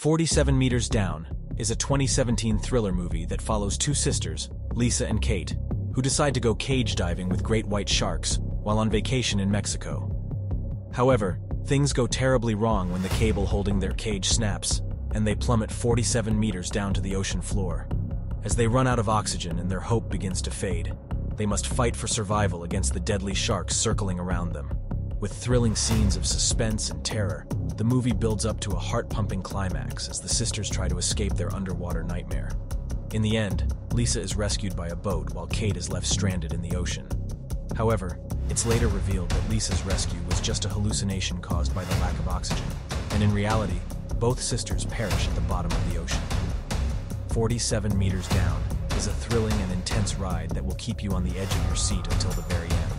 47 Meters Down is a 2017 thriller movie that follows two sisters, Lisa and Kate, who decide to go cage diving with great white sharks while on vacation in Mexico. However, things go terribly wrong when the cable holding their cage snaps, and they plummet 47 meters down to the ocean floor. As they run out of oxygen and their hope begins to fade, they must fight for survival against the deadly sharks circling around them. With thrilling scenes of suspense and terror, the movie builds up to a heart-pumping climax as the sisters try to escape their underwater nightmare. In the end, Lisa is rescued by a boat while Kate is left stranded in the ocean. However, it's later revealed that Lisa's rescue was just a hallucination caused by the lack of oxygen, and in reality, both sisters perish at the bottom of the ocean. 47 meters down is a thrilling and intense ride that will keep you on the edge of your seat until the very end.